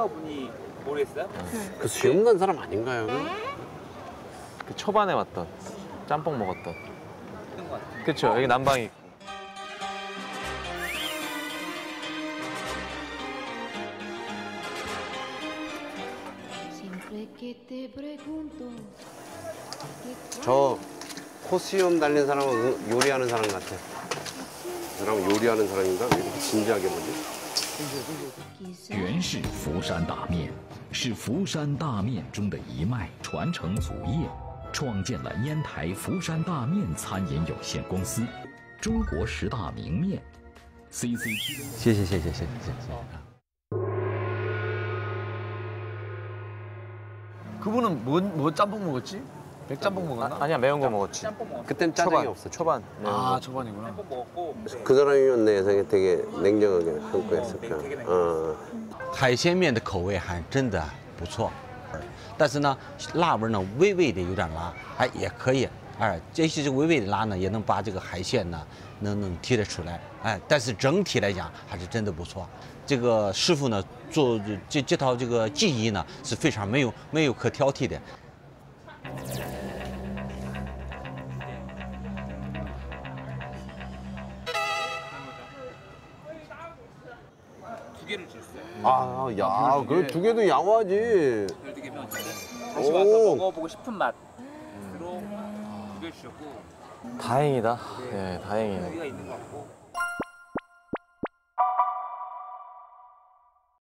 셀러분이 모르겠어요? 그 수영 간 사람 아닌가요? 그 초반에 왔던 짬뽕 먹었던. 그쵸 여기 난방이 있고. Siempre que te pregunto. ¿qué 저 코스염 달린 사람은 요리하는 사람 같아. 그 사람 요리하는 사람인가? 왜 이렇게 진지하게 보지? quizás 原是福山大面，是福山大面中的一脉，传承祖业，创建了烟台福山大面餐饮有限公司，中国十大名面，CCTV。谢谢谢谢谢谢谢谢。 그분은 뭐, 뭐 짬뽕 먹었지? 백짬뽕 먹었나? 아, 아니야 매운 거 먹었지. 짬뽕 먹었어요. 그땐 짜장이 초반 없어. 초반. 매운 아 거. 초반이구나. 짬뽕 먹었고 그 사람이면 내 예상에 되게 냉정하게 한거 했을 거야. 어. 海鲜面的口味还真的不错，但是呢，辣味呢微微的有点辣，哎也可以，哎，这些这个微微的辣呢，也能把这个海鲜呢能能提得出来，哎，但是整体来讲还是真的不错。这个师傅呢做这这套这个技艺呢是非常没有没有可挑剔的。 개를 주셨어요. 아, 야, 그두 개도 양호하지. 12개면 다시 와서 오. 먹어보고 싶은 맛으로 두 개 주셨고 다행이다. 예 다행이네. 여기가 있는 것 같고